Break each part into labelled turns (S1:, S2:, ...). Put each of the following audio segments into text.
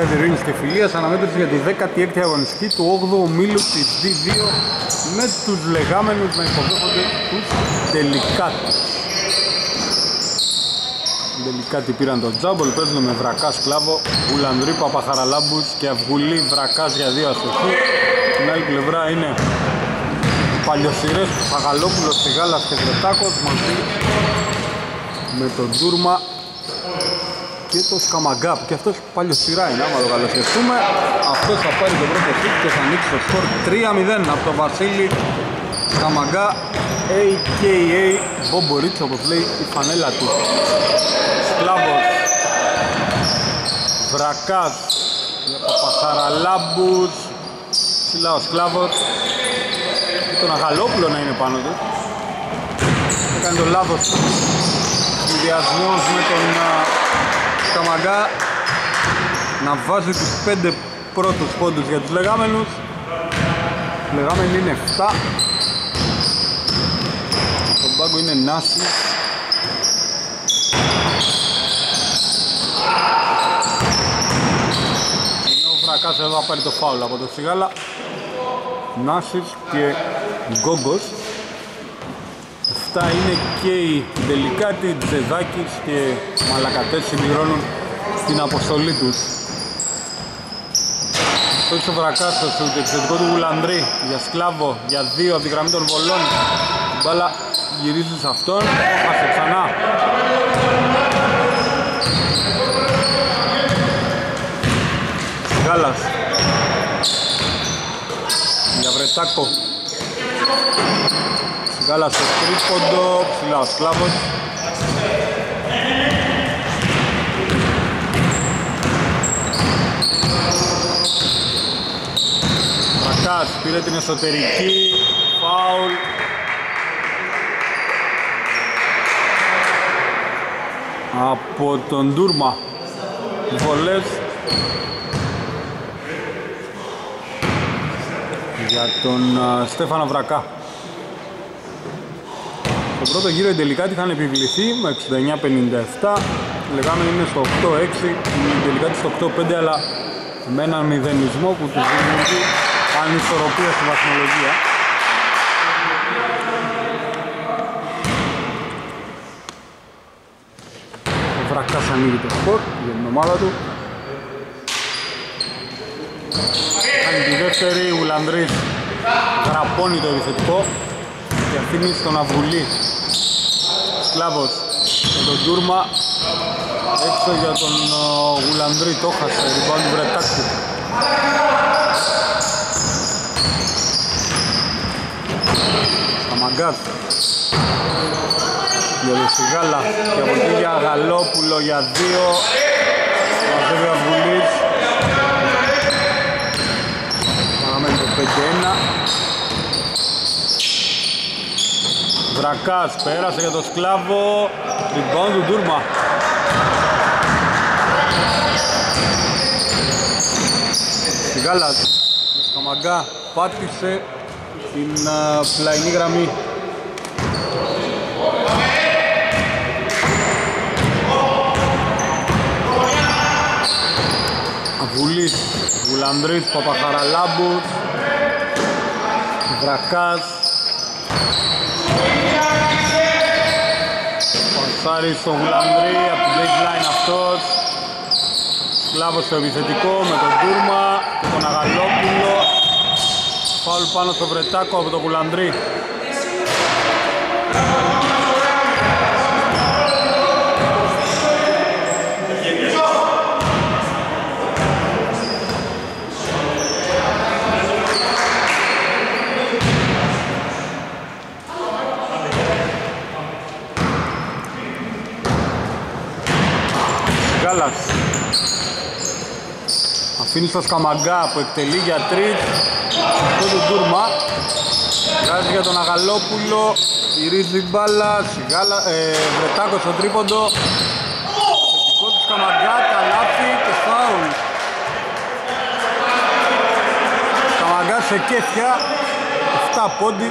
S1: Καλησπέρα σας από το στάδιο Ειρήνης και Φιλίας Αναμέτρηση για τη 16η αγωνιστική του 8ου ομίλου της D2 με τους λεγάμενους να υποδέχονται τους τελικάτους Οι τελικάτοι πήραν τον τζάμπολ, παίζουν με βρακά σκλάβο Ουλανδρή Παπαχαραλάμπους και Αυγουλή βρακάς για δύο αστοχή Στην άλλη πλευρά είναι παλιοσυρές Παγαλόπουλος, Σιγάλας και Βρετάκος μαζί με τον Τούρμα και το Σκαμαγκάπ. Και αυτός παλιοσυρά είναι άμα το καλοσχεστούμε αυτός θα πάρει το πρώτο σουτ και θα ανοίξει το σκορ 3-0 από τον Βασίλη Σκαμαγκά a.k.a. Μπομπορίτς όπως λέει η φανέλα του. Σκλάβος Βρακάς για Παπαχαραλάμπους ψηλά ο Σκλάβος. Και τον Αγαλόπουλο να είναι πάνω του. Έκανε το λάθος συνδυασμός με τον Καμαγκά να βάζει τους 5 πρώτους πόντους για τους λεγάμενους. Οι λεγάμενοι είναι 7 τον πάγκο είναι Νάση. Είναι ο Βρακάς εδώ θα πάρει το φάουλ από το Σιγάλα. Νάσης και Γκόγκος Αυτά είναι και οι Δελικάτη, Τζεδάκης και Μαλακατές συμπληρώνουν στην αποστολή τους. Το ο Βρακάς στο σούτ, εξαιρετικό του Γουλανδρή για σκλάβο, για δύο από τη γραμμή των βολών. Η μπάλα γυρίζει σε αυτόν, έχασε ξανά. Γάλας. Για Βρετάκο. Γάλα στο τρίποντο, ψηλά ο Σκλάβος. Βρακάς πήρε την εσωτερική, φάουλ. Από τον Ντούρμα. Βολές για τον Στέφανο Βρακά. Στον πρώτο γύρο οι τελικάτοι είχαν επιβληθεί με 69-57. Λεγάμε είναι στο 8-6, οι τελικάτοι στο 8-5, αλλά με έναν μηδενισμό που τους δημιουργεί ανισορροπία στη βαθμολογία. Ο Βρακάς ανοίγει το σκορ για την ομάδα του. Κάνει τη δεύτερη, ο Ουλανδρής γραπώνει το επιθετικό και αφήνει στον Αυγουλή. Σκλάβος. Με τον Τούρμα έξω για τον Γουλανδρή. Το χασε, rebound του Βρετάκου Σταμαγκάς για τον Σιγάλα. Και από εκεί για Γαλόπουλο για δύο. Μαζεύει ο Αυγουλής Παραμένει το 5-1 Βρακάς πέρασε για το σκλάβο. Rebound του Ντούρμα. Σιγάλας με σκαμαγκά πάτησε την uh, πλαϊνή γραμμή. Αβουλής, Βουλανδρής, Παπαχαραλάμπους. Βρακάς Σάρι στο Γουλανδρή, από την baseline αυτός. Σκλάβος στο επιθετικό με τον Τούρμα τον Αγαλόπουλο. Φάουλ πάνω στο Βρετάκο από τον Γουλανδρή Γάλας αφήνει στο Σκαμαγκά που εκτελεί για τρίτ. Αυτό του Τούρμα βγάζει για τον Αγαλόπουλο. Γυρίζει μπάλα. Σιγάλα, ε, Βρετάκο στο τρίποντο. Θετικό του Σκαμαγκά. Καλάθι και φάουλ. Σκαμαγκά σε κέφια. 7 πόντι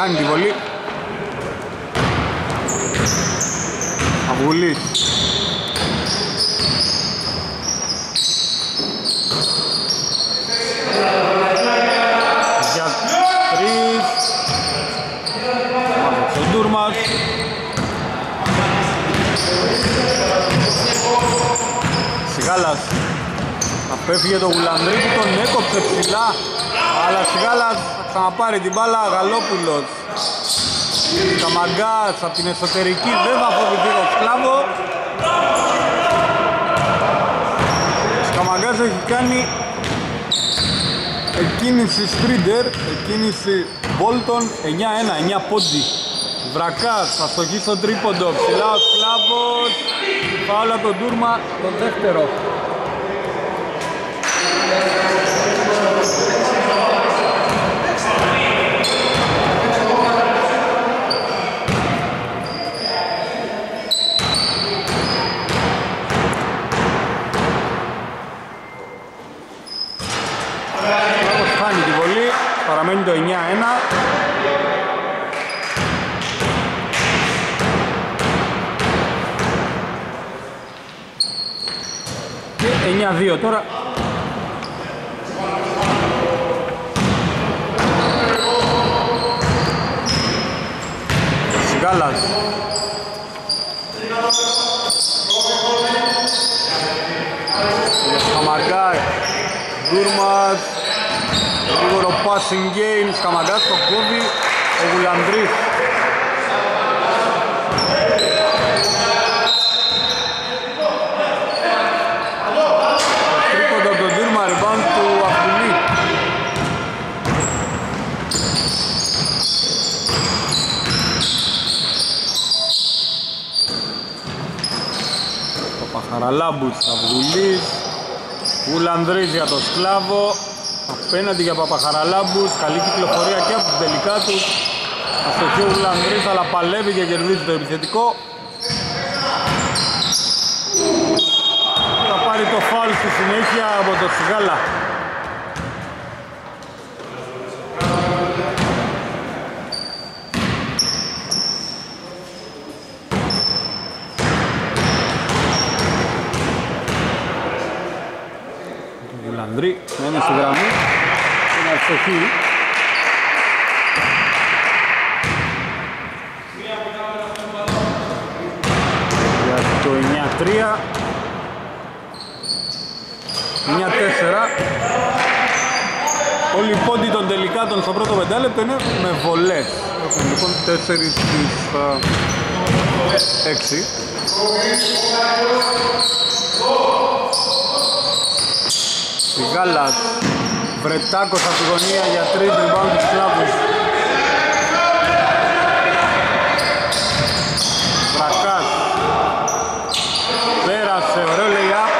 S1: χάνει τη βολή. Αυγουλής. Για τρεις. Μάζεψε ο Ντούρμας. Σιγάλας. Απέφυγε το Γουλανδρή που τον έκοψε ψηλά. Αλλά Σιγάλας θα ξαναπάρει την μπάλα. Γαλόπουλος. Καμαγκάς από την εσωτερική δεν θα φοβηθεί το σκλάβο. Καμαγκάς έχει κάνει εκκίνηση Σπρίντερ, εκκίνηση Bolton 9-1, 9 πόντι. Βρακάς, θα στοχεί στο τρίποντο, ψηλά ο Σκλάβος, φάουλα τον Τούρμα, το δεύτερο. Σκλάβος χάνει τη βολή, παραμένει το 9-1. Και 9-2 τώρα. Σιγάλας. Σκαμαγκάρ. Γκούρμας. Γρήγορο passing game. Σκαμαγκάς το κόβει. Ο Γουλανδρής. Τρίποντο από τον Τούρμα, rebound του Αυγουλή. Ο Παχαραλάμπους, Αυγουλής, Ουλανδρής για το Σκλάβο, απέναντι για Παπαχαραλάμπους, καλή κυκλοφορία και από την τελικά τους. Αστοχεί ο Ουλανδρής αλλά παλεύει και κερδίζει το επιθετικό. Θα πάρει το φάουλ στη συνέχεια από το Σιγάλα. Το Γουλανδρή να είναι στη γραμμή. Και να ευστοχεί. Για το 9-3 9-4 Όλοι οι πόντοι των τελικάτων στο πρώτο πεντάλεπτο είναι με βολές. Έχουμε λοιπόν 4 στις 6 Σιγάλας Βρετάκος από τη γωνία για 3 rebound τους κλάβους Βρακάς Πέρασε, ωραίο lay-up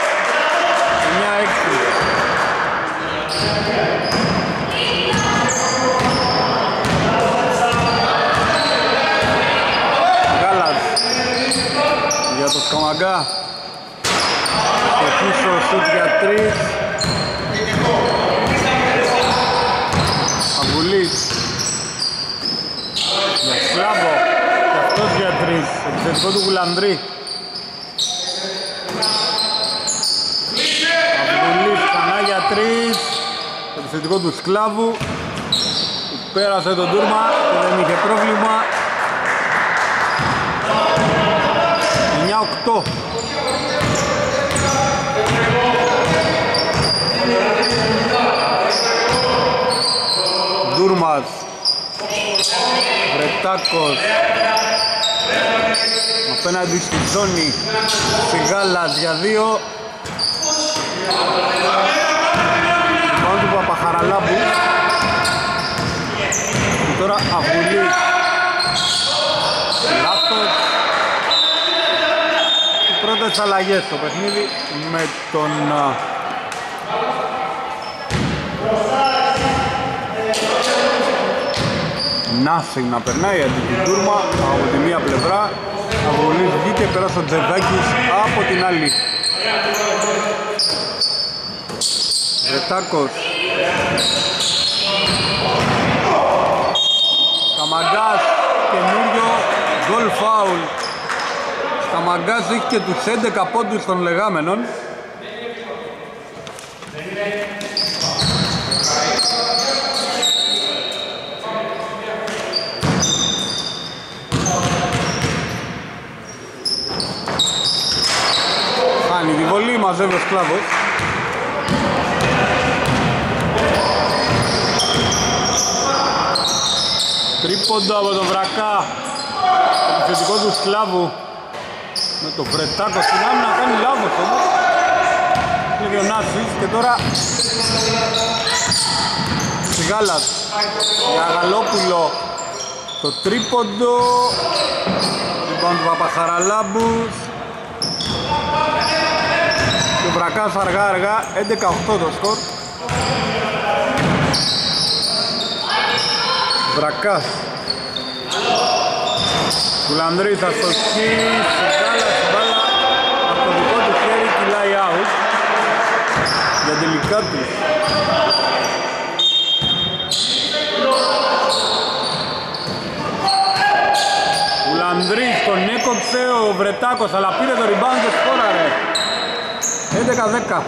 S1: 9-6 Γάλας για το Σκαμαγκά στο πίσω σουτ για τρεις Αγκουλής για Σλάβο και αυτός για τρεις επιθετικό του Γουλανδρή Αγκουλής ξανά για τρεις επιθετικό του Σκλάβου. Που πέρασε τον τούρμα και δεν είχε πρόβλημα. 9-8 Ντούρμας Βρετάκος απέναντι στη ζώνη Σιγάλας για δύο. Πάνω του Παπαχαραλάμπου. Και τώρα Αυγουλής Λάθος. Οι πρώτες αλλαγές στο παιχνίδι με τον α, Nothing να περνάει αντί την τούρμα από τη μία πλευρά Αυγουλής βγήκε πέρασε ο Τζεδάκης από την άλλη Βρετάκος Σκαμαγκάς, καινούριο γκολ φάουλ. Σκαμαγκάς έχει και τους 11 πόντους των λεγάμενων. Κάνει τη βολή, μαζεύει ο Σκλάβος. Τρίποντο από τον Βρακά. Το επιθετικό του Σκλάβου. Με το Βρετάκο στην άμυνα κάνει λάθος όμως. Είναι ο Νάσης και τώρα Σιγάλας για Γαλόπουλο το τρίποντο λοιπόν του Παπαχαραλάμπους και ο Βρακάς αργά. αργά 11-8 το σκορ. Βρακάς. Κουλανδρής αστοχή Σιγάλας μπάλα από το δικό του χέρι κυλάει out. Για τελικά τους. Κουλανδρής τον έκοψε ο Βρετάκος αλλά πήρε το rebound και σκόραρε 11-10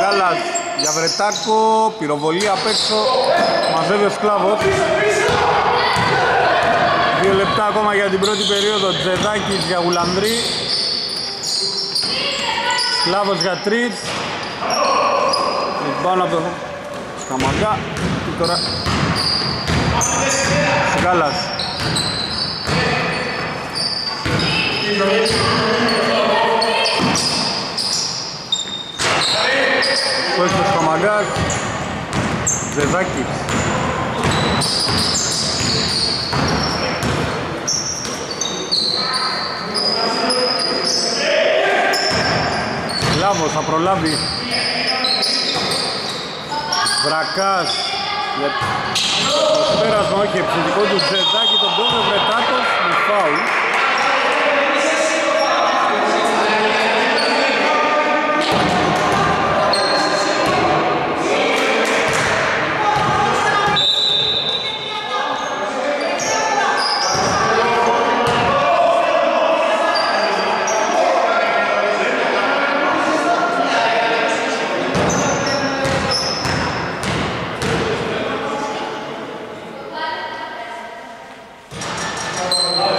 S1: Γάλας για Βρετάκο, πυροβολία απ' έξω, μαζεύει ο Σκλάβος. Δύο λεπτά ακόμα για την πρώτη περίοδο, Τζεδάκης για Γουλανδρή. Σκλάβος για τρίτς. Πάνω από το Σκαμαγκά. Και τώρα Γάλας. Κώστας Καμαγκάς Ζεδάκης Λάβος θα προλάβει. Βρακάς για το πέρασμα όχι επιθετικό του Ζεδάκη τον κόβε Βρετάκος με φάουλ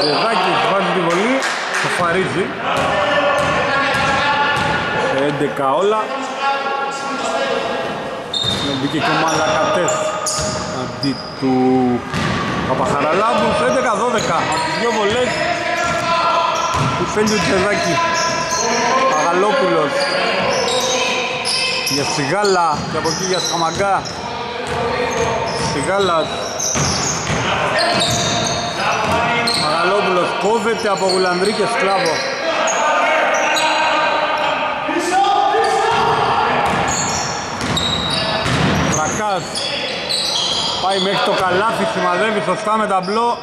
S1: Ζεδάκης βάζει τη βολή, το φαρίζει. Σε 11 όλα. Με μπήκε και ο Μαλακατές αντί του Παπαχαραλάμπους. Σε 11-12 από τις δυο βολές του φέρνει του Ζεδάκη. Παγαλόπουλος για Σιγάλα και από εκεί για Σκαμαγκά. Σιγάλας Μαγαλόπουλος κόβεται από Γουλανδρή και Σκλάβος. Βρακάς πάει μέχρι το καλάθι, σημαδεύει σωστά με ταμπλό.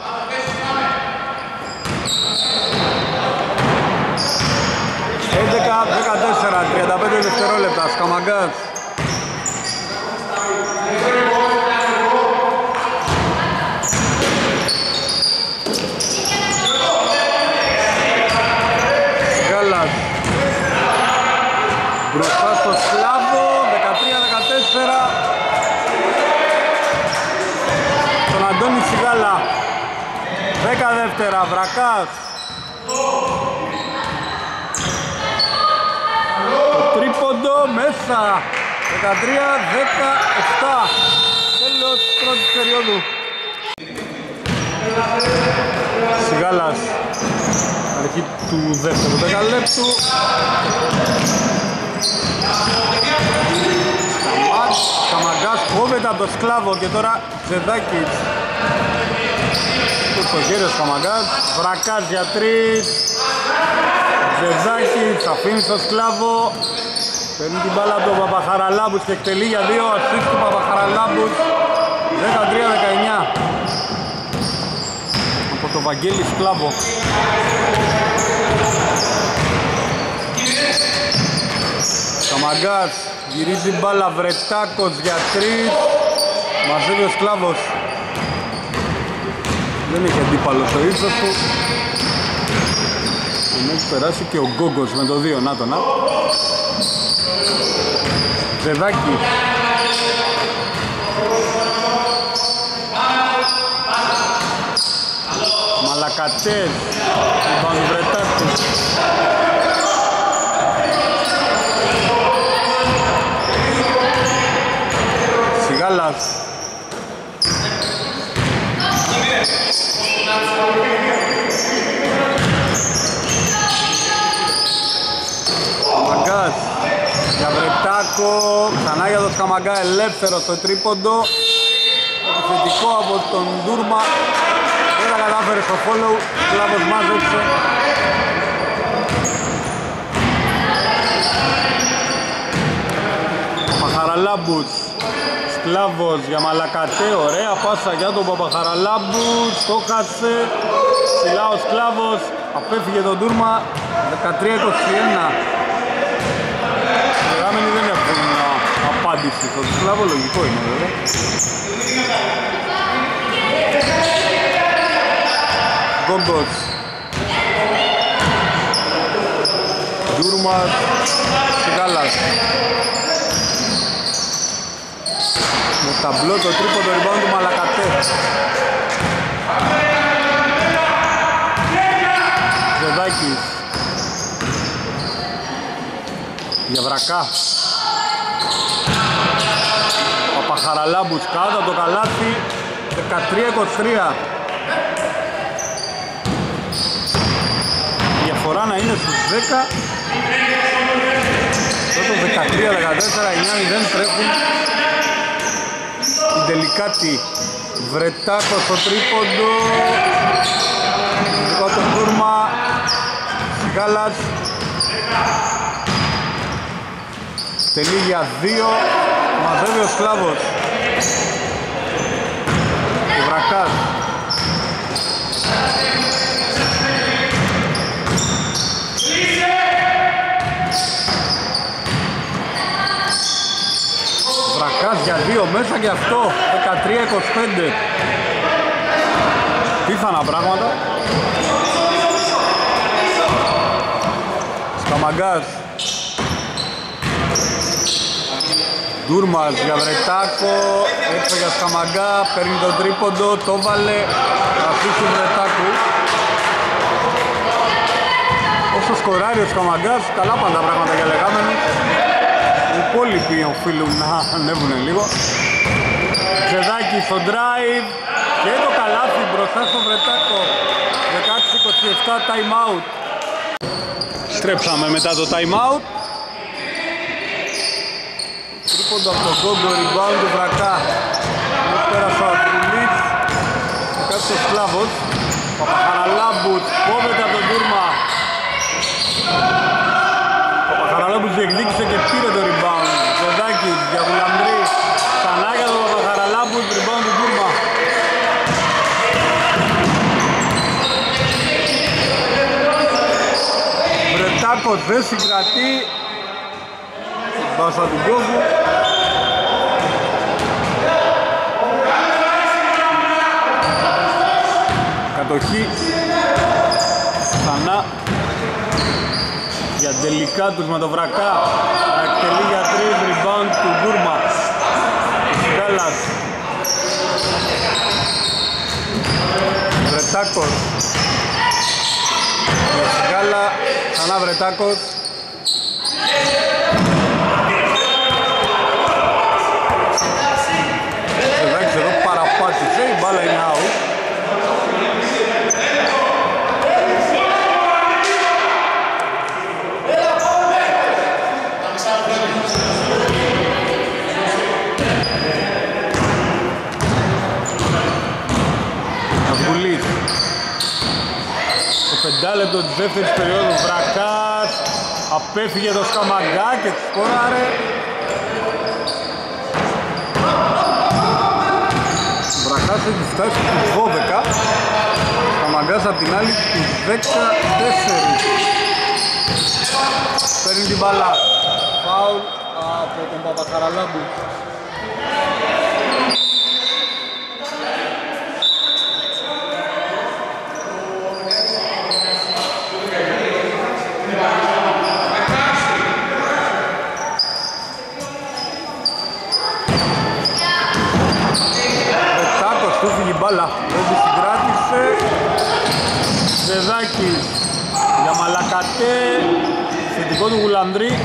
S1: Έντεκα, 14, 35 δευτερόλεπτα, Σκαμαγκάς. Γάλλας μπροστά στο Σλάβο 13-14 τον Αντώνη Σιγάλα 10 δεύτερα Βρακάς. Το τρίποντο μέσα. 13-17 τέλος πρώτης περίοδου. Σιγάλας. Αρχή του δεύτερου δεκαλέπτου. Καμάς, Καμαγκάς κόβεται από το σκλάβο και τώρα Ζεδάκης του στο χέρι ο Καμαγκάς Βρακάς για τρεις. Ζεδάκης αφήνει στο σκλάβο. Παίρνει την μπάλα από τον Παπαχαραλάμπους και εκτελεί για δύο. Ασίστ του Παπαχαραλάμπους. 13-19 από το Βαγγέλη Σκλάβο. Καμαγκάς γυρίζει μπάλα Βρετάκος για τρεις. Μαζεύει ο Σκλάβος Δεν έχει αντίπαλο στο ύψος του. Τον έχει περάσει και ο Γκόγκος με το 2 Να το να. Ζεδάκι Μαλακατές Λοιπόν Βρετάκος Σιγάλας Σκαμαγκάς για Βρετάκο ξανά για τον Σκαμαγκά ελεύθερο στο τρίποντο. Επιθετικό από τον Ντούρμα. Δεν τα κατάφερε στο follow κλάβος μάζεψε Παχαραλάμπους Σκλάβος για Μαλακατέ, ωραία πάσα για τον Παπαχαραλάμπους το χάσε. Ψηλά ο Σκλάβος απέφυγε τον Τούρμα 13-21 οι γάμενοι δεν έχουν απάντηση στο Σκλάβο, λογικό είναι βέβαια. Γκόγκος Τούρμας Σιγάλας με ταμπλό το τρίποντο rebound του Μαλακατέ. Ζεδάκης για βρακά Παπαχαραλάμπους κάτω από το καλάθι 13-23 Η διαφορά να είναι στους 10 Τότε 13-14 9-0 τρέχουν. Την τελικάτη Βρετάκο στο τρίποντο. Δικό το τούρμα Γάλας. Τελεί για δύο. Μαζεύει ο Σκλάβος Ο Βρακάς Βρακάς για δύο μέσα και αυτό. 13-25 Πίθανα πράγματα. Σκαμαγκάς Ντούρμας για Βρετάκο έξω για Σκαμαγκά παίρνει τον τρίποντο το βάλε θα αφήσει Βρετάκου όσο σκοράρει ο Σκαμαγκάς καλά πάντα πράγματα για λεγάμενους οι υπόλοιποι οφείλουν να ανέβουν λίγο. Ξεδάκι στο drive και το καλάθι μπροστά στο Βρετάκο. 16-27 time out. Στρέψαμε μετά το time out Τρίποντο από τον Κόγκο, rebound του Βρακά. Πέρασε ο Ατρουλής Κάτι ο Σκλάβος. Παπαχαραλάμπους, κόβεται από τον Τούρμα Παπαχαραλάμπους διεκδίκησε και πήρε το rebound. Ζεδάκης για Βουλανδρή Ξανά για τον Παπαχαραλάμπους, rebound του Τούρμα Βρετάκος δεν συγκρατεί. Πάσα του Γκόγκου Κατοχή Ξανά Για τελικά τους με το βρακά Να εκτελεί για τρεις rebound του Γκούρμα Γκάλας Βρετάκος. Γάλα. Ξανά Βρετάκος Εντάξει εδώ παραπάτησε, η μπάλα είναι out. Αυγουλής. Το πεντάλεπτο της δεύτερης περίοδου. Βρακάς απέφυγε το Σκαμαγκά και σκόραρε. Βραχάς έχει φτάσει στους 12 Σκαμαγκάς απ' την άλλη στους 14 Παίρνει την μπαλά Φάουλ από τον Παπαχαραλάμπου. Πετάκος του φύγει μπάλα, δεν τη συγκράτησε. Ζεδάκης για Μαλακατέ, θετικό του Γουλανδρή.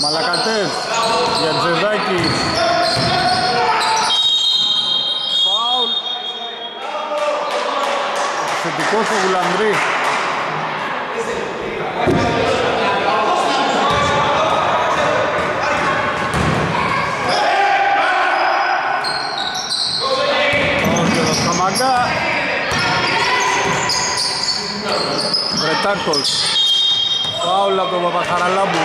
S1: Μαλακατές για Τζεδάκη. Φάουλ. Θετικό του Γουλανδρής. Όχι εδώ Σκαμαγκά. Βρετάκος. Φάουλ από τον Παπαχαραλάμπου.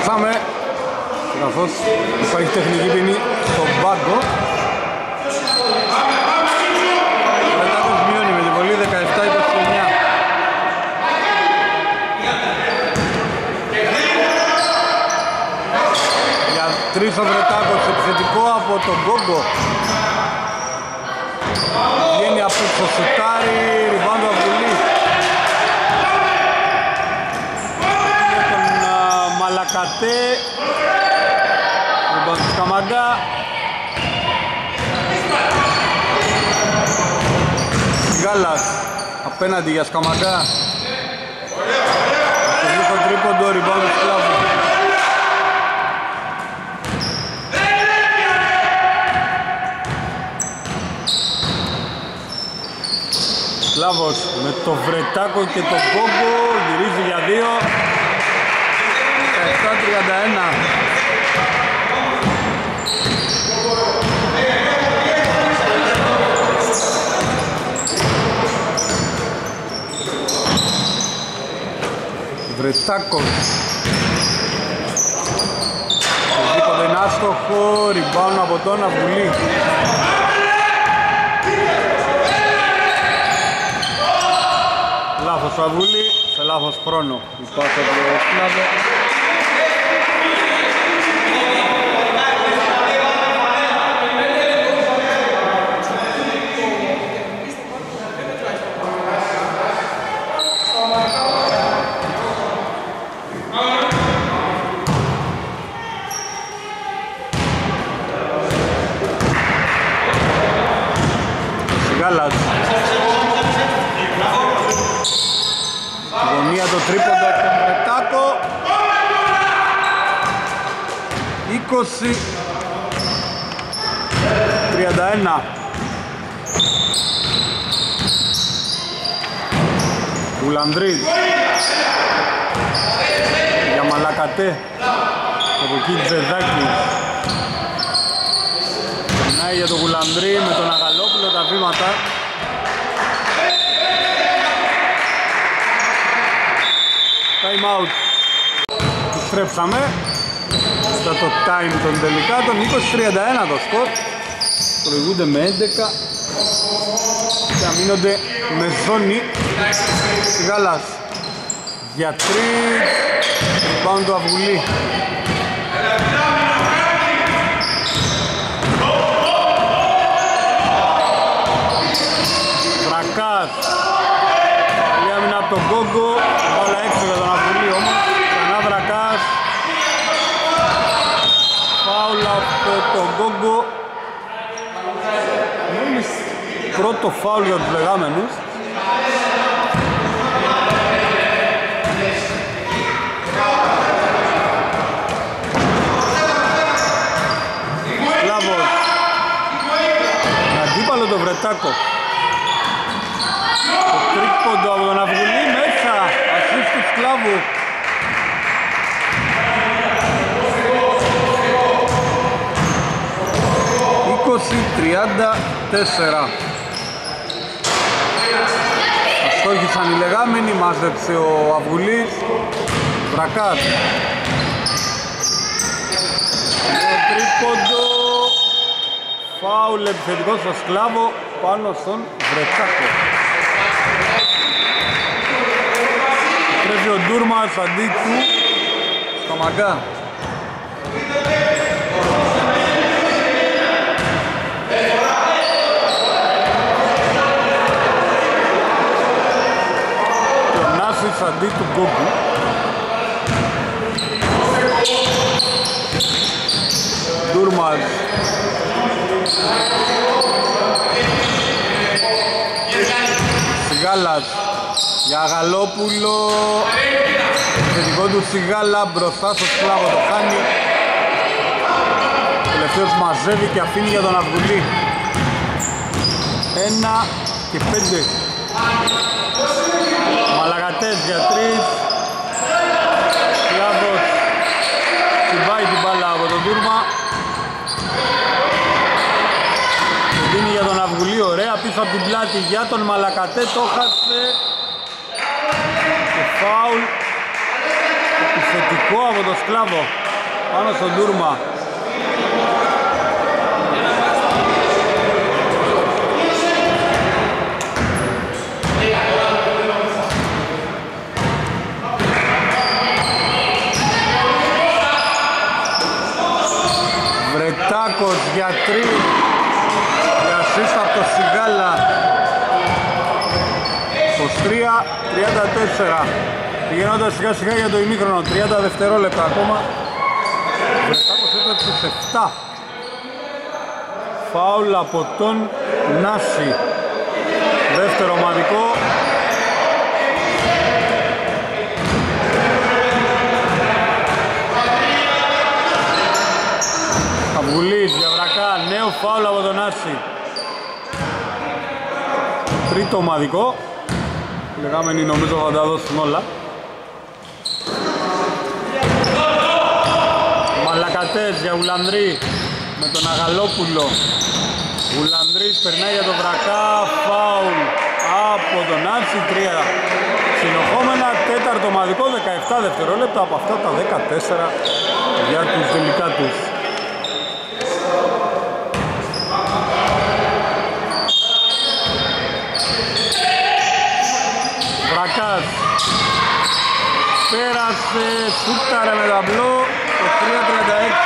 S1: Στρέψαμε καθώς υπάρχει τεχνική ποινή στον πάγκο. Βρετάκος μειώνει με την βολή 17-29. Για τρεις ο Βρετάκος επιθετικό από τον Γκόγκο. Βγαίνει από το σουτάρι, ριμπάντο Αυγουλή. Για τον α, Μαλακατέ. Ριμπάντο του Σκαμαγκά. Γκάλας απέναντι για Σκαμαγκά. Στο το τρίποντο, ριμπάντο του Σκλάβου. Σλάβος με το Βρετάκο και το Κόγκο γυρίζει για δύο 17-31 Βρετάκος. Το δίποτο είναι άστοχο, ριμπάουν από τον Αυγουλή Λάθος ο Αυγουλή, σε λάθος χρόνο. Η πάσα του Σλάβο Γάλας. Γωνία το τρίποντο από τον Βρετάκο 20 31 Γουλανδρής για Μαλακατέ. Από εκεί Τζεδάκης. Περνάει για τον Γουλανδρή με τον Αγαλόπουλο τα βήματα Time out. Επιστρέψαμε. Μετά το time των τελικάτων. 20-31 το σκορ. Προηγούνται με 11. Και αμήνονται με ζώνη. Γάλας. Για 3. Rebound του Αυγουλή. Βρακάς. Η άμυνα από τον Κόγκο. Όλα έξω για τον Αυγουλή όμως. Ξανά Βρακάς. Φάουλ από τον Κόγκο. Μόλις πρώτο φάουλ για τους λεγάμενους. Λάβος. Αντίπαλο το Βρετάκο. Τρίποντο από τον Αυγουλή μέσα. Ασίστ του Σκλάβου. Είκοσι τριάντα τέσσερα. Αστόχησαν οι λεγάμενοι, μάζεψε ο Αυγουλής. Βρακάς. Το τρίποντο. Φάουλ επιθετικός στο Σκλάβο πάνω στον Βρετσάκο. Πρέπει ο Ντούρμας αντί του στο Μαγκά. Και ο Νάσης αντί του Γκόκου. Ντούρμας Σιγάλας για Γαλόπουλο. Θετικό του Σιγάλα μπροστά στο σκλάβο το χάνει τελευταίος μαζεύει και αφήνει για τον Αυγουλή. Ένα και πέντε. Μαλαγατές για τρεις. Σκλάβος συμπάει την μπάλα από τον Τούρμα δίνει για τον Αυγουλή ωραία πίσω από την πλάτη για τον Μαλακατέ το χάσε και φάουλ. Επιθετικό από τον Σκλάβο. Πάνω στον Τούρμα. Βρετάκος για τρεις για assist από το Σιγάλα 23-34 πηγαίνοντας σιγά σιγά για το ημίχρονο. 30 δευτερόλεπτα ακόμα. Βρετάκος έτρεψε σε 7 φάουλ από τον Νάση. Δεύτερο ομαδικό. Αυγουλής για βρακά, νέο φάουλ από τον Άση. Τρίτο ομαδικό. Οι Λεγάμενοι νομίζω θα τα δώσουν όλα. Μαλακατές για Ουλανδρή με τον Αγαλόπουλο. Ουλανδρής περνάει για τον βρακά, φάουλ από τον Άση. Τρία συνοχόμενα, τέταρτο ομαδικό, 17 δευτερόλεπτα από αυτά τα 14 για τους τελικά τους. Βρακάς πέρασε, σούταρε με ταμπλό το 3-36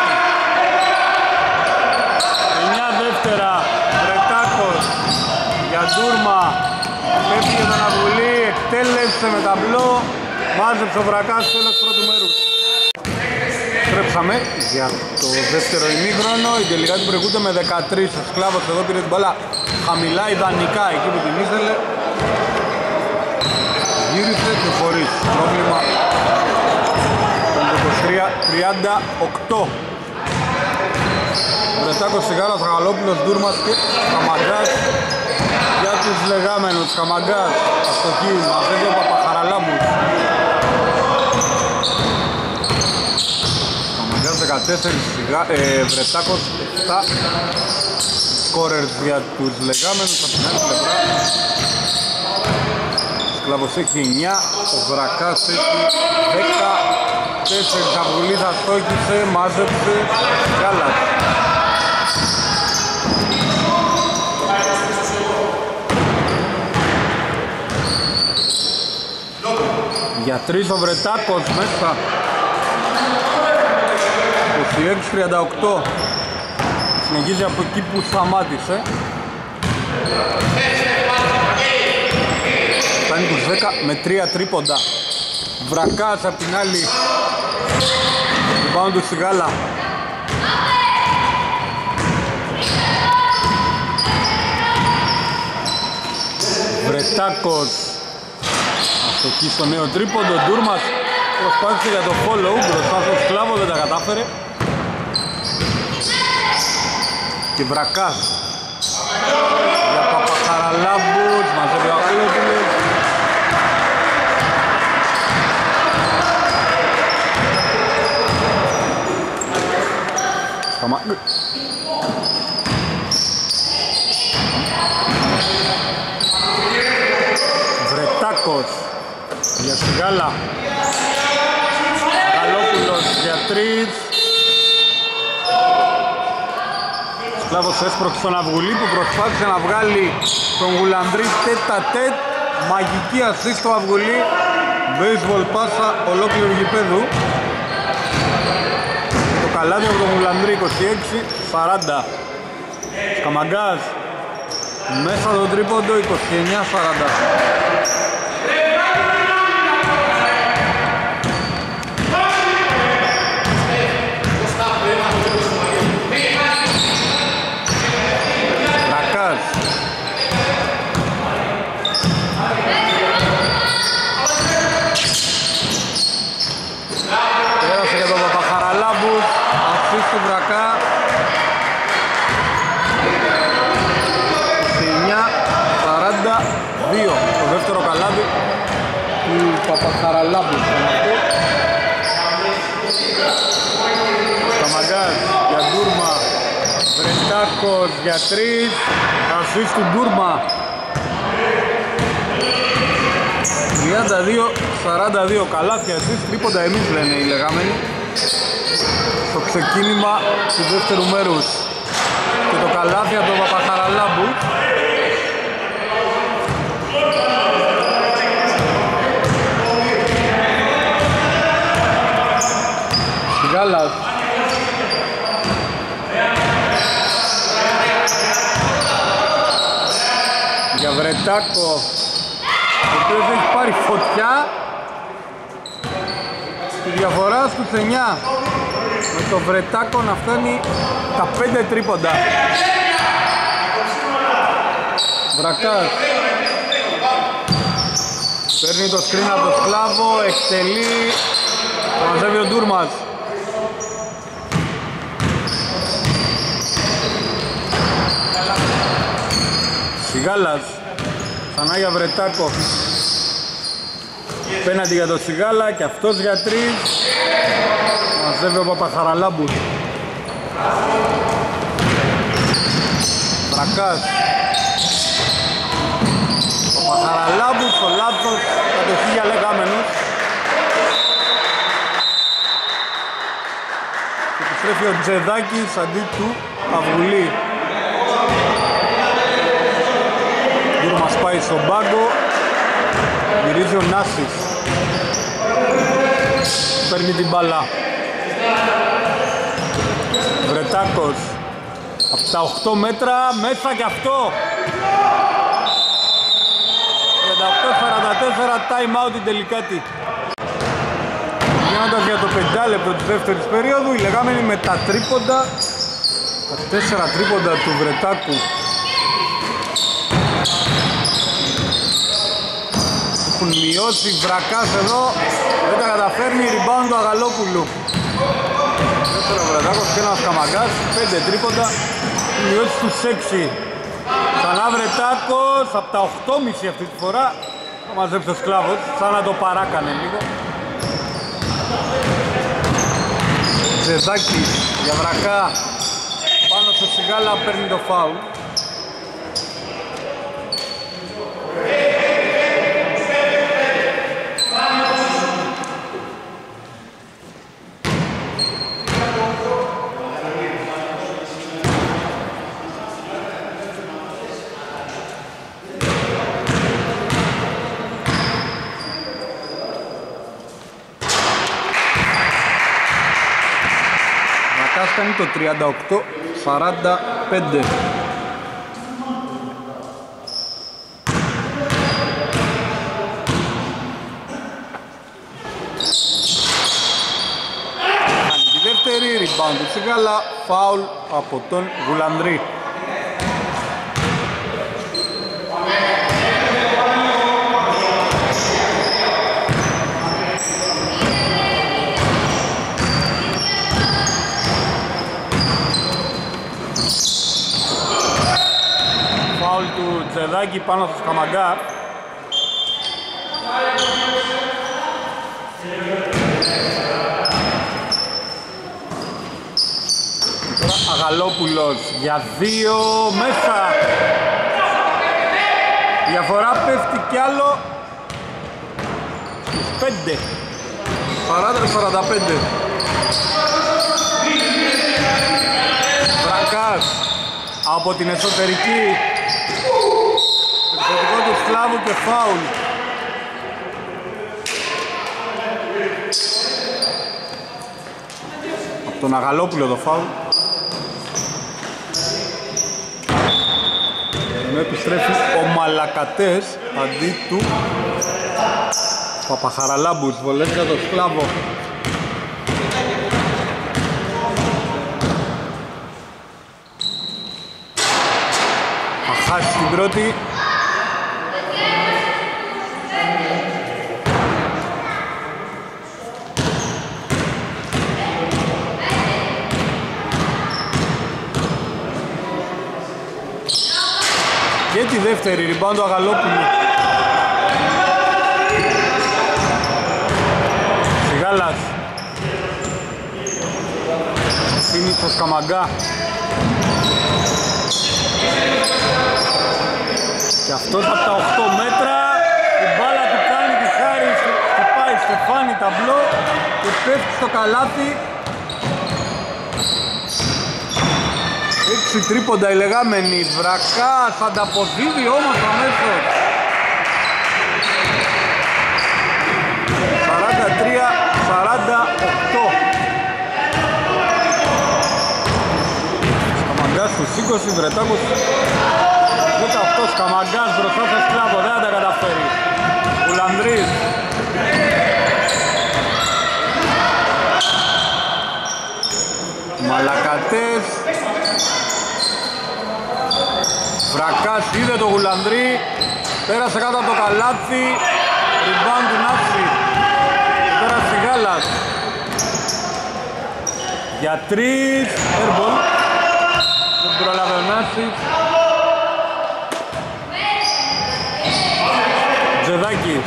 S1: 9 δεύτερα Βρετάκος για Ντούρμα πέφτει για τον Αυγουλή εκτέλεσε με ταμπλό μάζεψε ο Βρακάς τέλος πρώτου μέρους. Στρέψαμε για το δεύτερο ημίχρονο οι τελικά του προηγούνται με 13 ο Σκλάβος εδώ πήρε την μπάλα χαμηλά ιδανικά εκεί που την ήθελε γύρισε και χωρίς πρόβλημα το 23-38 Βρετάκος Σιγάρας, Γαλόπουλος, Ντούρμας και Χαμαγκάς. Για τους λεγάμενους Χαμαγκάς, Αστοχή, Μαζέλιο, Παπαχαραλάμπους. Χαμαγκάς 14, Σιγά, ε, Βρετάκος 7 σκόρερς για τους λεγάμενους από την άλλη πλευρά Σκλαβός έχει 9, ο Βρακάς έχει 10, 4 Αυγουλής αστόχησε, μάζεψε, Γάλας. Για τρεις ο Βρετάκος μέσα. 26-38. Συνεχίζει από εκεί που σταμάτησε. Φτάνει τους 10 με 3 τρίποντα. Βρακάς απ' την άλλη. Πάνω του στη γάλα. Βρετάκος Αστοχή στο νέο τρίποντο, Ντούρμας προσπάθησε για το follow μπροστά στο σκλάβο, δεν τα κατάφερε και Βρακάς για Παπαχαραλάμπους, μαζεύει ο Αγαλόπουλος Βρετάκος για Σιγάλα. Καλόπουλος για Τρίτς. Σκλάβος έσπρωξε τον Αυγουλή που προσπάθησε να βγάλει τον Γουλανδρή τέτα τέτ. Μαγική ασίστο Αυγουλή. Baseball πάσα ολόκληρου γηπέδου. Το καλάδι από τον Γουλανδρή 26-40. Σκαμαγκάς μέσα το τρίποντο 29-40. Παπαχαραλάμπου Σταμαγκάς για Ντούρμα. Βρετάκος για τρεις. Ασίς του Ντούρμα. 32-42 καλάθια εσείς τρίποτα εμείς λένε οι λεγάμενοι στο ξεκίνημα του δεύτερου μέρους. Και το καλάθι από τον Παπαχαραλάμπου. Γάλλας για Βρετάκο ο οποίος έχει πάρει φωτιά. τη διαφοράς στους 9 με το Βρετάκο να φτάνει τα 5 τρίποντα. Βρακάς. Παίρνει το σκριν από το σκλάβο, εκτελεί μαζεύει ο Ντούρμας. Σιγάλας. Ξανά για Βρετάκο Πέναντι για το Σιγάλα και αυτός για τρεις. Μαζεύει ο Παπαχαραλάμπους Βρακάς Παπαχαραλάμπους το λάθος κατοχή για λεγάμενους και επιστρέφει ο Τζεδάκης αντί του Αυγουλή μας πάει στον πάγκο. Γυρίζει ο Νάσης παίρνει την μπάλα. Βρετάκος από τα 8 μέτρα μέσα και αυτό. 38-44 time out την τελικάτη Γίνοντας για το 5 λεπτό της δεύτερης περίοδου η λεγάμενη με τα τρίποντα τα 4 τρίποντα του Βρετάκου έχουν μειώσει βρακάς εδώ. Δεν τα καταφέρνει rebound του Αγαλόπουλου. Δεύτερο βρετάκος και ένας καμαγκάς πέντε τρίποντα. Μειώσει στους 6 ξανά βρετάκος από τα 8,5 αυτή τη φορά. Θα μαζέψει ο σκλάβος σαν να το παράκανε λίγο. Ζεδάκι για βρακά. Πάνω στο σιγάλα παίρνει το φάουλ κάνει το 38-45. Τη δεύτερη rebound του Τσιγάλα, φάουλ από τον Γουλανδρή. Τσεδάκι πάνω στο Σκαμαγκά. Τώρα Αγαλόπουλος για δύο μέσα. Διαφορά πέφτει κι άλλο στους 5.
S2: 40-45.
S1: Βρακάς από την εσωτερική. Επιθετικό του Σκλάβου και φάουλ. Από τον Αγαλόπουλο το φάουλ. Ενώ επιστρέφει ο Μαλακατές αντί του Παπαχαραλάμπους. Βολές για τον Σκλάβο. Θα χάσει την πρώτη. Και τη δεύτερη, rebound του Αγαλόπουλου. Σιγάλας. Αφήνει στο Σκαμαγκά. Και αυτός από τα 8 μέτρα η μπάλα του κάνει τη χάρη, χτυπάει στεφάνι ταμπλό και πέφτει στο καλάθι. Έξι τρίποντα η λεγάμενη Βρακάς θα ανταποδίδει όμως αμέσως. 43-48. Σκαμαγκάς στους 20, Βρετάκος 18 Σκαμαγκάς μπροστά στο σκλάβο, δεν θα τα καταφέρει. Ουλανδρής. Μαλακατές. Βρακάς είδε το Γουλανδρή. Πέρασε κάτω από το καλάθι. Rebound του Νάση. Και τώρα Σιγάλας. Για τρεις. Airball. Δεν προλάβε ο Νάσης. Τζεδάκης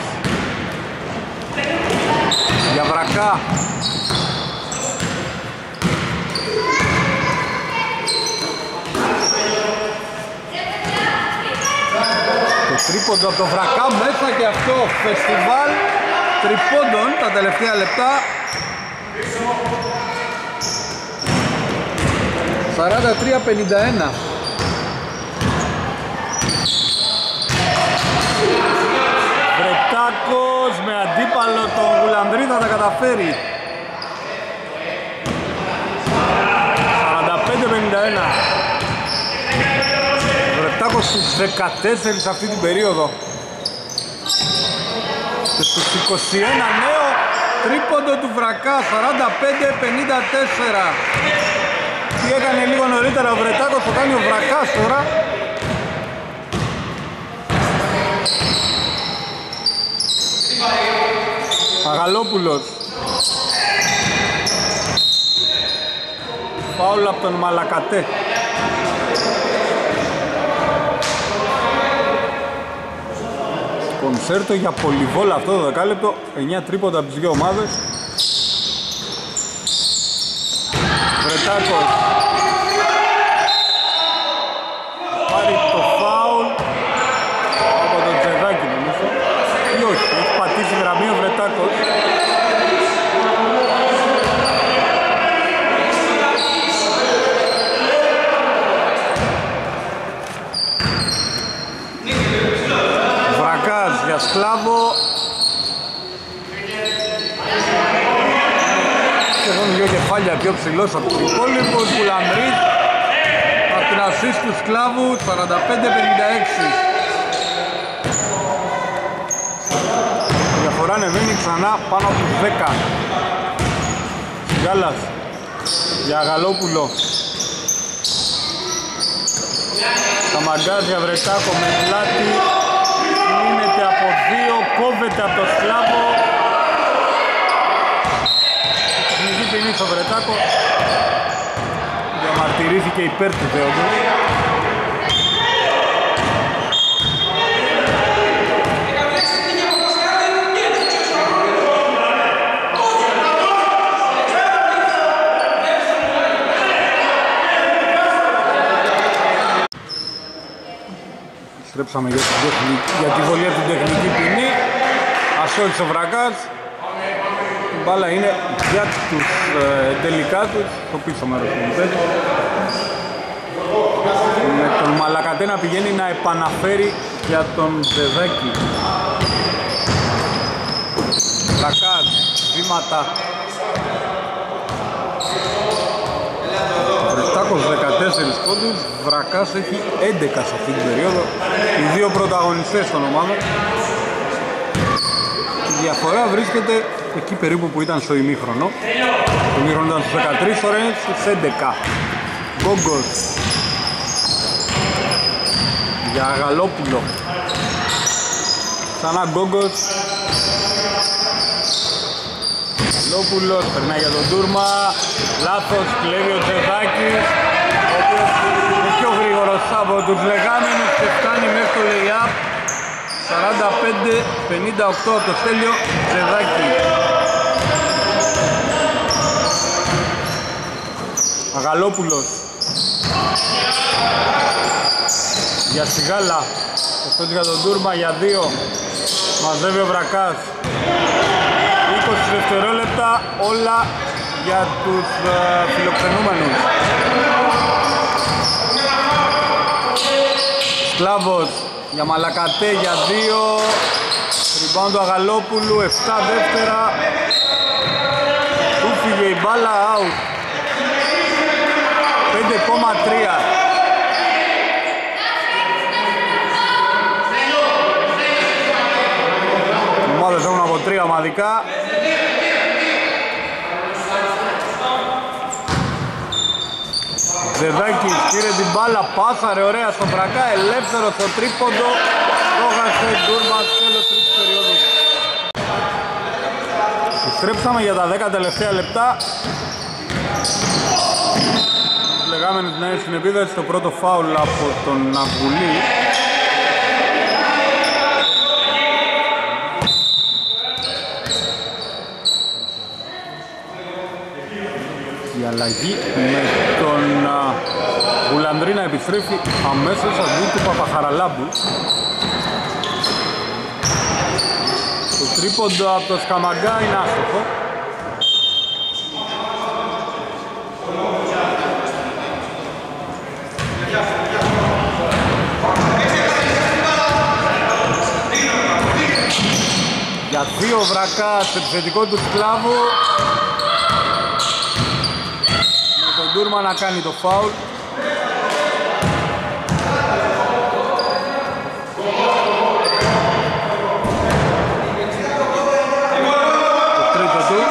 S1: για βρακά τρίποντο από το βρακά μέσα και αυτό φεστιβάλ τριπώντων τα τελευταία λεπτά. 43-51 Βρετάκος με αντίπαλο τον Γουλανδρή θα τα καταφέρει. 45-51 Βρετάκος στους 14 αυτή την περίοδο. Και στους 21 νέο τρίποντο του Βρακά 45-54 Τι έκανε λίγο νωρίτερα ο Βρετάκος το κάνει ο Βρακάς τώρα. Παγαλόπουλος Φάουλ από τον Μαλακατέ Κονσέρτο για πολυβόλα αυτό το δεκάλεπτο. 9 τρίποτα από τις δύο ομάδες. Βρετάκος Πάρει το φάουλ από τον Τζεδάκη νομίζω ή όχι, έχει πατήσει γραμμή ο Βρετάκος Βρακάς για σκλάβο Σχεδόν δύο κεφάλια πιο ψηλός από τους υπόλοιπους. Κουλαμρής από την ασίστ του σκλάβου 45-56 Η διαφορά ανεβαίνει ξανά πάνω από τους 10 Γάλλας για Γαλόπουλο Καμαγκάς για Βρετάκο με πλάτη Μείνεται από δύο, κόβεται από το σκλάβο Τεχνική ποινή στο Βρετάκο. Διαμαρτυρήθηκε υπέρ του Θεόντου Στρέψαμε για, την τεχνική, για τη βολή από την τεχνική ποινή. Ασόλης ο Βρακάς. Η μπάλα είναι για τους ε, τελικά τους, το πίσω μέρος του μηπέτου. Με τον Μαλακατέ να πηγαίνει να επαναφέρει για τον Ζεδάκη. Βρακάς, βήματα. Βρετάκος 14 πόντους, Βρακάς έχει 11 σε αυτή την περίοδο. Οι δύο πρωταγωνιστές των ομάδων. Η διαφορά βρίσκεται εκεί περίπου που ήταν στο ημίχρονο. Το ημίχρονο ήταν στους 13, τώρα είναι στους 11. Γκόγκος. Για Αγαλόπουλο. Ξανά Γκόγκος. Αγαλόπουλος περνάει για τον Τούρμα. Λάθος, κλέβει ο Τσεδάκης. Ο οποίος είναι πιο γρήγορος από τους λεγάμενους και φτάνει μέχρι το lay-up. 45-58 το στέλιο Τσεδάκη. Αγαλόπουλος. Για Σιγάλα αυτός για τον Τούρμα για δύο. Μαζεύει ο Βρακάς. 20 δευτερόλεπτα όλα για τους ε, φιλοξενούμενους. Σκλάβος για Μαλακατέ για δύο. Ριμπάουν του Αγαλόπουλου 7 δεύτερα. Του φύγε η μπάλα out 5,3 ομάδες έχουν από τρία ομαδικά. Ζεδάκης πήρε την μπάλα, πάσαρε ωραία στον Μπρακά, ελεύθερο στο τρίποντο. Το χασε Γκούρμας, τέλος τρίτης περίοδου. Επιστρέψαμε για τα 10 τελευταία λεπτά. Λεγάμενοι να είναι στην επίδεση το πρώτο φάουλ από τον Αυγουλή. αλλαγή με τον Γουλανδρή να επιστρέφει αμέσως αντί του Παπαχαραλάμπου. Το τρίποντο από το Σκαμαγκά είναι άστοχο. Για δύο βρακά σε επιθετικό του σκλάβου Ντούρμα να κάνει το φάουλ. Το τρίτο του.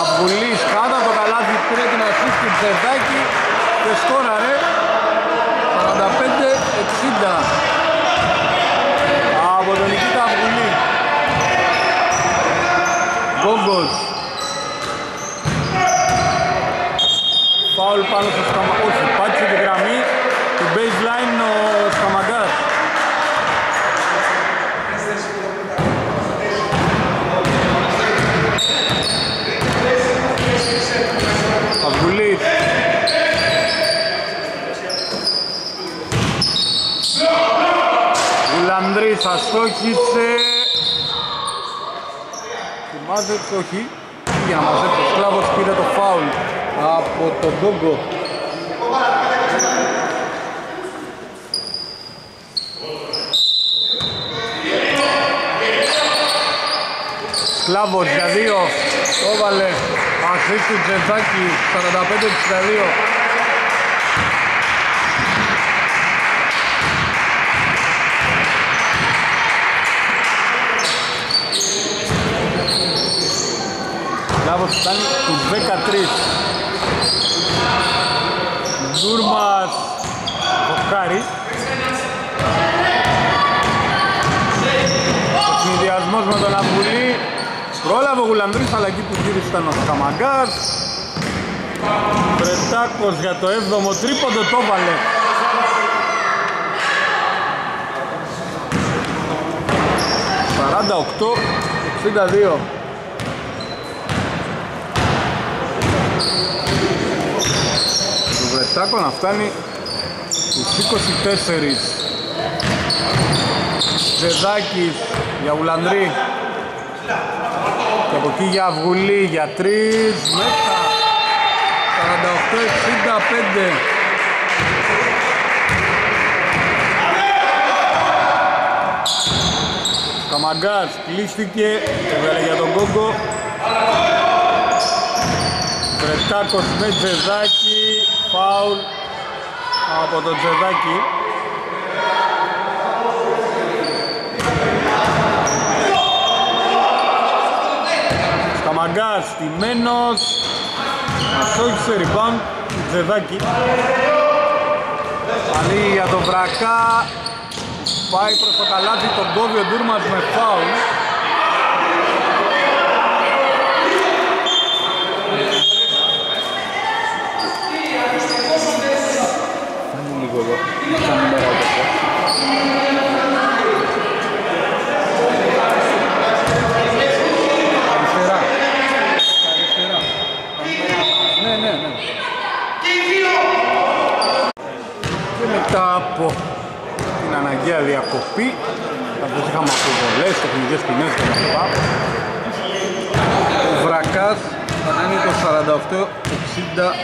S1: Αυγουλής κάτω από το καλάθι πήρε την ασίστη Ψευδάκη και σκόραρε 60 από τον Νικήτα Αυγουλή Γκόγκος Φάουλ πάνω στο Σκαμα... όχι, πάτησε τη γραμμή του baseline ο Σκαμαγκάς Αυγουλής Ανδρής αστόχησε Τη όχι. Για να μαζέψει ο Σκλάβος πήρε το φάουλ από τον Γκόγκο Σκλάβος για δύο. Το έβαλε Ασίστ του Τζετζάκη 45-62 Μπράβος φτάνει στους 13. Γκούρμας Βοκάρης. Ο συνδυασμός με τον Αμπουλή. Πρόλαβε ο Γουλανδρής αλλά εκεί που γύρισε ήταν ο Καμαγκάς. Βρετάκος για το 7ο τρίποντο το βάλε. Σαράντα οκτώ, 62. Βρετάκο να φτάνει στους 24 Ζεδάκης για Ουλανδρή. Και από εκεί για Αυγουλή για 3 μέσα. 48-65 Καμαγκάς κλείστηκε, έβγαλε για τον Κόγκο. Βρετάκος με Τζεδάκη, φάουλ από τον Τζεδάκη. Σκαμαγκάς, στημένος Αστόχησε rebound Τζεδάκη. Αλλή για τον Βρακά. Πάει προς το καλάθι τον κόβει ο Ντούρμας με φάουλ
S2: λίγο εδώ. Σαν νούμερα εδώ. Αριστερά. Αριστερά. Ναι, ναι, ναι.
S1: και μετά από την αναγκαία διακοπή καθώς είχαμε αποβολές, τεχνικές ποινές και τα λοιπά. Ο Βρακάς θα κάνει το 48-66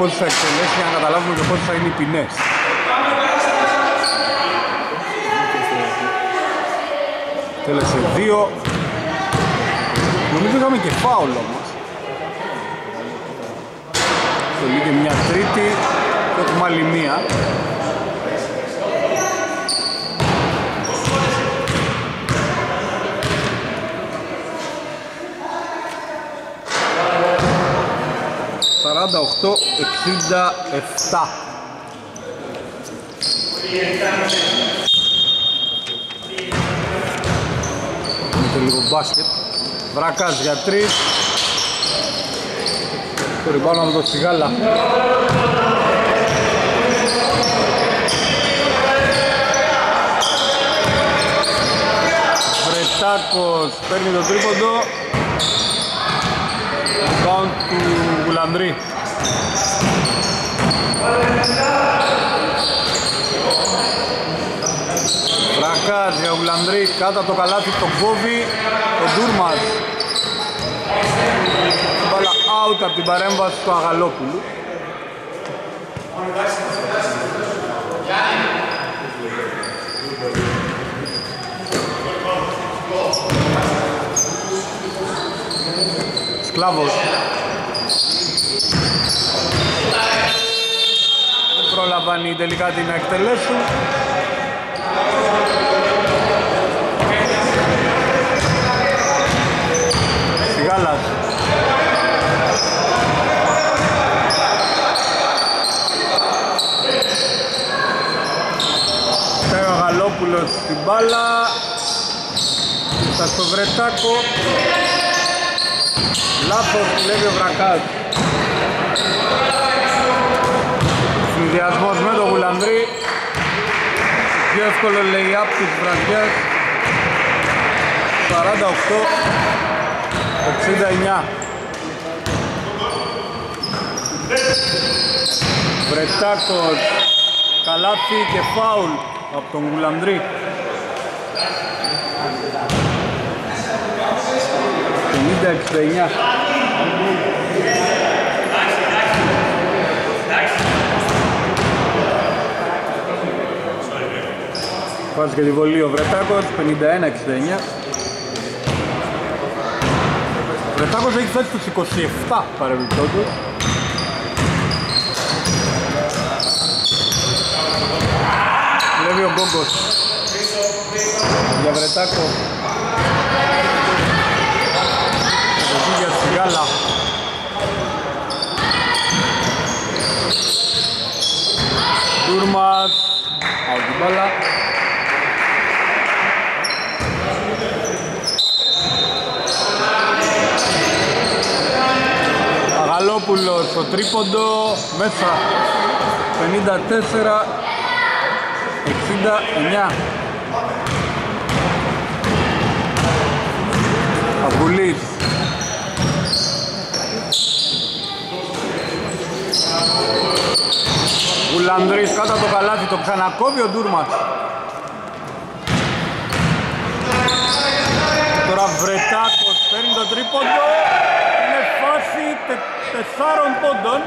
S1: να δούμε πόσες θα εκτελέσει για να καταλάβουμε και πόσες θα είναι οι ποινές. Τέλεσε δύο. Νομίζω είχαμε και φάουλ όμως. Θέλει και μια τρίτη και έχουμε άλλη μία. Σαράντα οχτώ, εξήντα εφτά. Είναι και λίγο μπάσκετ. Βράκας για τρεις. Το ριμπάνω από το Σιγάλα. Βρετάκος παίρνει το τρίποντο. Rebound του Γουλανδρή. Βρακάς για Γουλανδρή κάτω από το καλάθι τον κόβει ο Ντούρμας. Μπάλα out από την παρέμβαση του Αγαλόπουλου. Σκλάβος. Δεν προλαμβάνει τελικά την να εκτελέσουν. Σιγάλας. Φταίει ο Γαλόπουλος στην μπάλα. Στα στο Βρετάκο. Λάθος λέει ο Βρακάς. Συνδυασμός με τον Γουλανδρή. Πιο εύκολο lay-up της βραδιάς. 48-69. Βρετάκος, καλάθι και φάουλ από τον Γουλανδρή. 50-69. Βάζεις και τη βολή ο Βρετάκος, 51-69. Ο Βρετάκος έχει φτάσει στους 27 παρεμπιπτόντως. Βλέπει ο Γκόγκος. Για Βρετάκο. Εκεί για Σιγάλα. Τούρμας. Από την μπάλα. Αγαλόπουλος στο τρίποντο μέσα 54 69 Αυγουλής Γουλανδρής κάτω από το καλάθι, το ξανακόβει ο Ντούρμας. Τώρα Βρετάκος παίρνει το τρίποντο. Είναι φάση τε, τεσσάρων πόντων.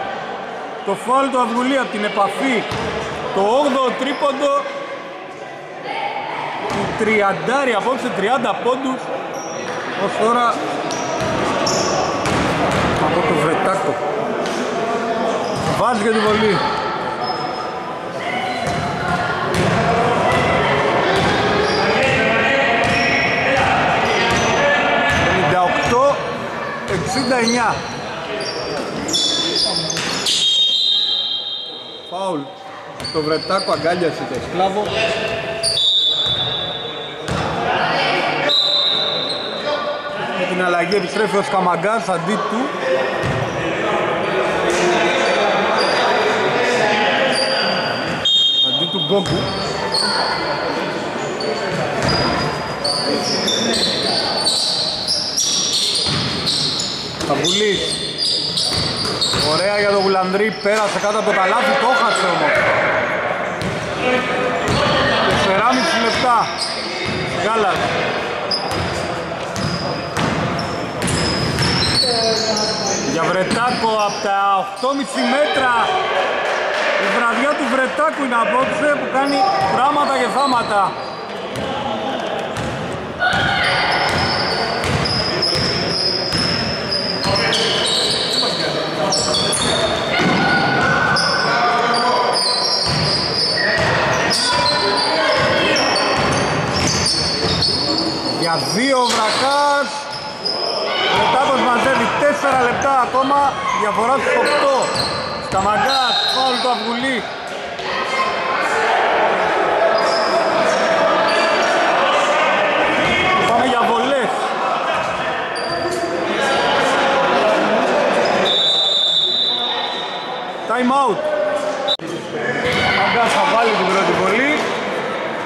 S1: Το φάουλ του Αυγουλή από την επαφή. Το 8ο τρίποντο. Του τριαντάρι απόψε 30 πόντους. Ως τώρα από το Βρετάκο. Βάζει και τη βολή. Εξήντα Φάουλ. Το Βρετάκο αγκάλιασε το σκλάβο. Με την αλλαγή επιστρέφει ο Σκαμαγκάς αντί του. Αντί του Γκόγκου. Καβουλής. Ωραία για τον Γουλανδρή, πέρασε κάτω από το καλάθι, το έχασε όμως. 4,5 λεπτά. Γάλας. Για Βρετάκο από τα 8,5 μέτρα η βραδιά του Βρετάκου είναι απόψε που κάνει πράγματα και θάματα. Για δύο βρακάς Βρετάκος μαζεύει 4 λεπτά ακόμα Διαφορά στους 8 Σταμαγκάς, φάουλ του Αυγουλή Πάμε για βολές. Time out. Σταμαγκάς θα βάλει την πρώτη βολή.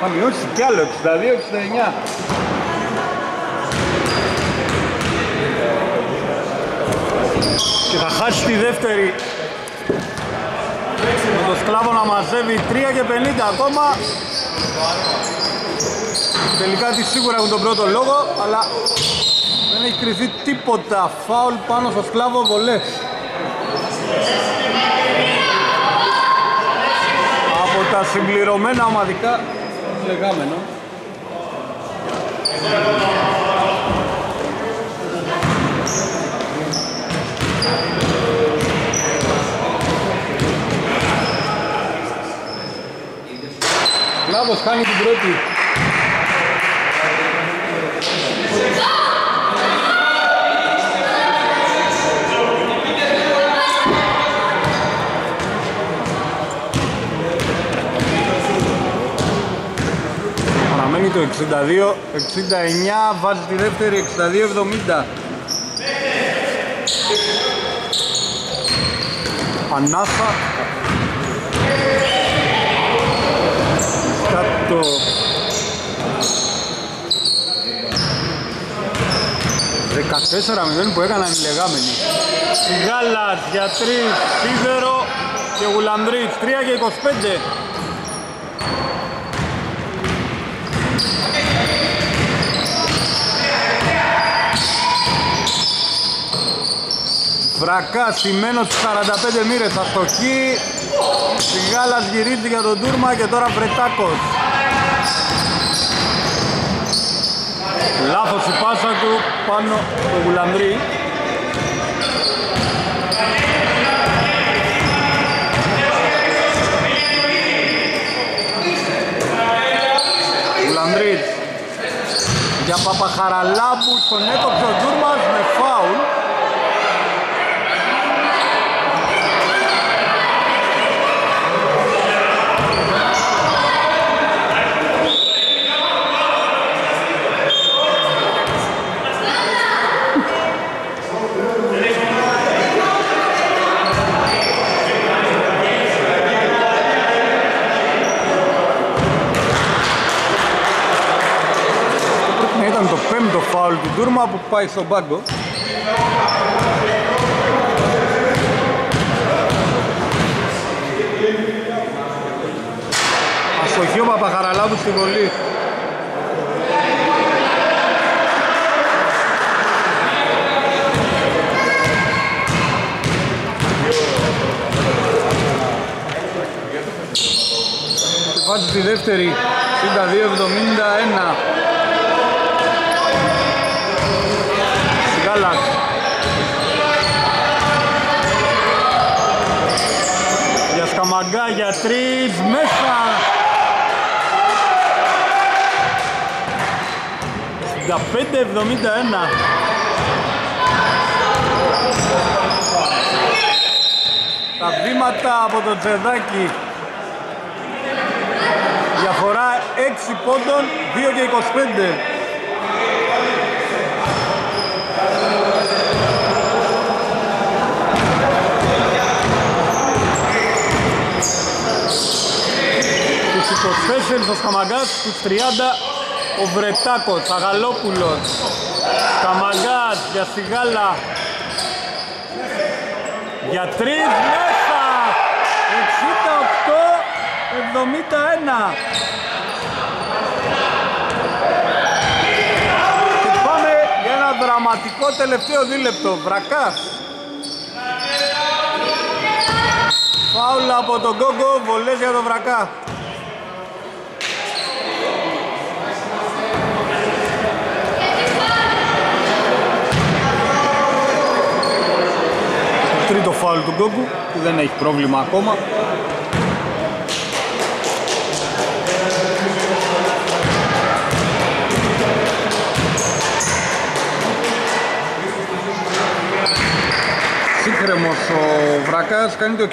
S1: Θα μειώσει κι άλλο, 62-69 και θα χάσει τη δεύτερη. Με το σκλάβο να μαζεύει 3 και 50 ακόμα. Τελικά τη σίγουρα έχουν τον πρώτο λόγο αλλά δεν έχει κρυθεί τίποτα. Φάουλ πάνω στο σκλάβο βολές. Από τα συμπληρωμένα ομαδικά λεγάμενο Λάβος χάνει την πρώτη. Παραμένει το 62, 69, βάζει τη δεύτερη 62-70. Ανάσα κάτω Δεκατέσσερα μηδέν που έκαναν οι λεγάμενοι Γάλας για 3 Σίδερο και Γουλανδρής 3 και 25 Βρακά σημαίνω στις 45 μοίρες αστοχή. Γάλας γυρίζει για τον Τούρμα και τώρα Βρετάκος Λάθος η πάσα του πάνω στο Γουλανδρή. Γουλανδρής. Για Παπαχαραλάμπου στον έκοψε ο Τούρμας με φάουλ ήταν το πέμπτο φάουλ του Ντούρμα που πάει στον πάγκο. Αστοχή ο Παπαχαραλάβου στη βολή. Βάζει τη δεύτερη, 62-71. Σιγάλας. Για Σκαμαγκά, για τρεις, μέσα. 65-71. Τα βήματα από το Τζεδάκι Διαφορά 6 πόντων, 2 και 25. Στους 24 ο Σκαμαγκάς, στους 30 ο Βρετάκος, Αγαλόπουλος, Σκαμαγκάς για Σιγάλα, για 3 μέσα, 68 71. Και πάμε για ένα δραματικό τελευταίο δίλεπτο. Βρακάς. Φάουλα από τον Κόγκο, βολές για τον Βρακά. Τρίτο φάουλ του Γκόγκου που δεν έχει πρόβλημα ακόμα. Σύγχρεμος ο Βρακάς κάνει το 68-72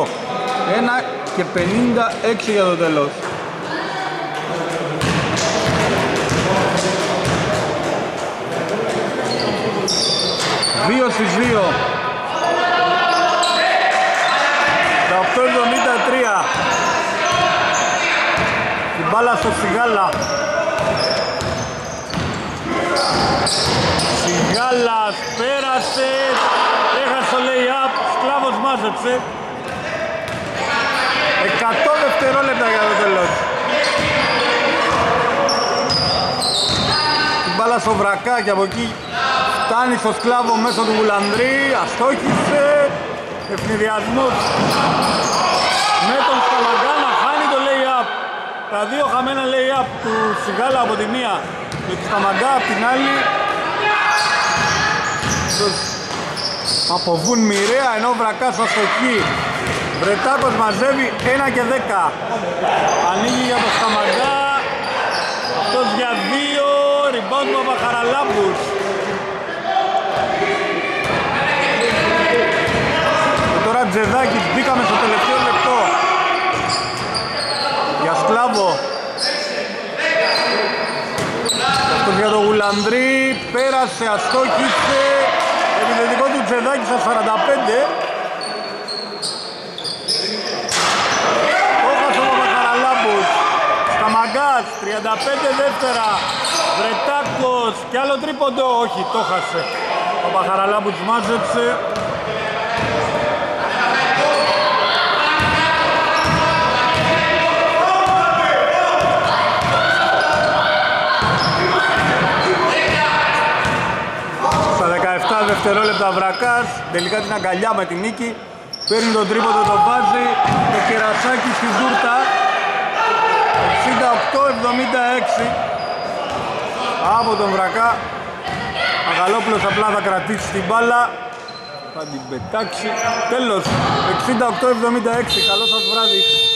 S1: 1 και 56 για το τέλος. Δύο στις δύο 18-73 Την μπάλα στο Σιγάλα. Σιγάλας πέρασε. Έχασε το lay-up Σκλάβος μάζεψε. 100 δευτερόλεπτα για το τέλος. Την μπάλα στο βρακάκι από εκεί Φτάνει στο σκλάβο μέσω του Γουλανδρή. Αστόχησε. Ευνηδιασμός Με τον Σκαλαγκάνα χάνει το lay-up Τα δύο χαμένα lay-up του Σιγάλα από τη μία και του Σταμαγκά από την άλλη. Αποβούν μοιραία ενώ ο Βρακάς αστοχή Βρετάκος μαζεύει 1 και 10 ανοίγει για το Σταμαγκά αυτός για 2 rebound του Παπαχαραλάμπους. Και τώρα Τζεδάκης μπήκαμε στο τελευταίο λεπτό για Σκλάβο αυτός για το Γουλανδρή πέρασε, αστόχησε επιθετικό του Τζεδάκη στα 45 το έχασε ο Παπαχαραλάμπους Σταμαγκάς 35 δεύτερα. Βρετάκος και άλλο τρίποντο. Όχι το έχασε. Ο Παπαχαραλάμπους μάζεψε δευτερόλεπτα Βρακάς, τελικά την αγκαλιά με την νίκη, παίρνει τον τρίποντο, το βάζει, το κερασάκι στη δούρτα, 68-76 από τον Βρακά, Αγαλόπουλος απλά θα κρατήσει την μπάλα, θα την πετάξει, τέλος, 68-76, καλό σας βράδυ.